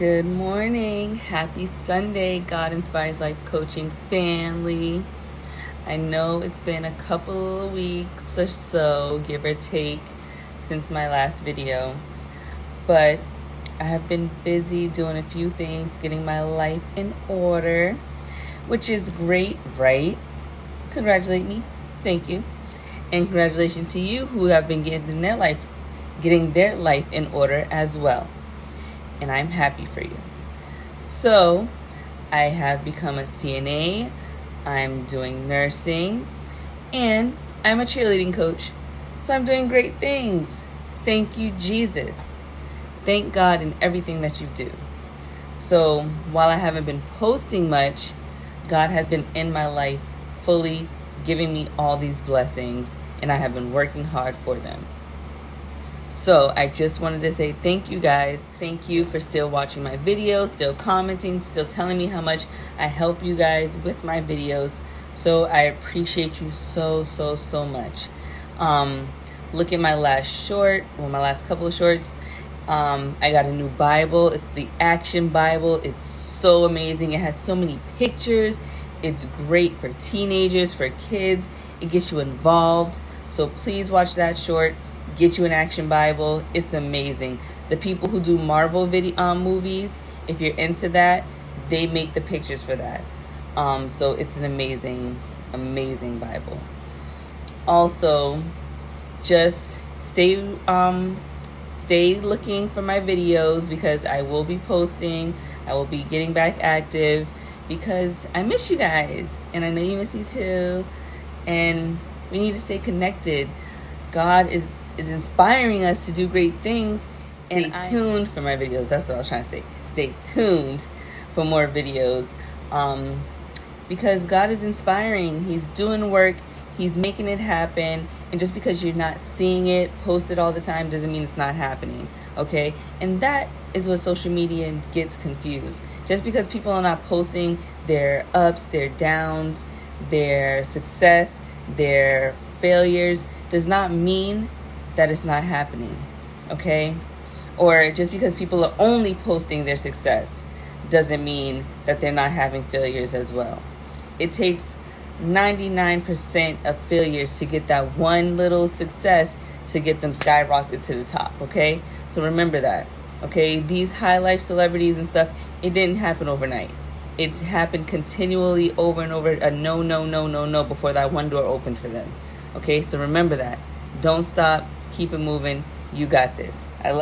Good morning. Happy Sunday, God Inspires Life Coaching family. I know it's been a couple of weeks or so, give or take, since my last video, but I have been busy doing a few things, getting my life in order, which is great, right? Congratulate me. Thank you. And congratulations to you who have been getting their life getting their life in order as well and I'm happy for you. So, I have become a CNA, I'm doing nursing, and I'm a cheerleading coach. So, I'm doing great things. Thank you, Jesus. Thank God in everything that you do. So, while I haven't been posting much, God has been in my life fully giving me all these blessings, and I have been working hard for them. So I just wanted to say thank you guys. Thank you for still watching my videos, still commenting, still telling me how much I help you guys with my videos. So I appreciate you so, so, so much. Um, look at my last short, well, my last couple of shorts. Um, I got a new Bible. It's the Action Bible. It's so amazing. It has so many pictures. It's great for teenagers, for kids. It gets you involved. So please watch that short get you an action Bible. It's amazing. The people who do Marvel video um, movies, if you're into that, they make the pictures for that. Um, so it's an amazing, amazing Bible. Also, just stay um, stay looking for my videos because I will be posting. I will be getting back active because I miss you guys and I know you miss me too. And we need to stay connected. God is is inspiring us to do great things. Stay and tuned I, for my videos. That's what I was trying to say. Stay tuned for more videos. Um, because God is inspiring. He's doing work. He's making it happen. And just because you're not seeing it posted all the time doesn't mean it's not happening. Okay? And that is what social media gets confused. Just because people are not posting their ups, their downs, their success, their failures, does not mean that it's not happening, okay? Or just because people are only posting their success doesn't mean that they're not having failures as well. It takes 99% of failures to get that one little success to get them skyrocketed to the top, okay? So remember that, okay? These high life celebrities and stuff, it didn't happen overnight. It happened continually over and over, a no, no, no, no, no, before that one door opened for them, okay? So remember that. Don't stop keep it moving. You got this. I love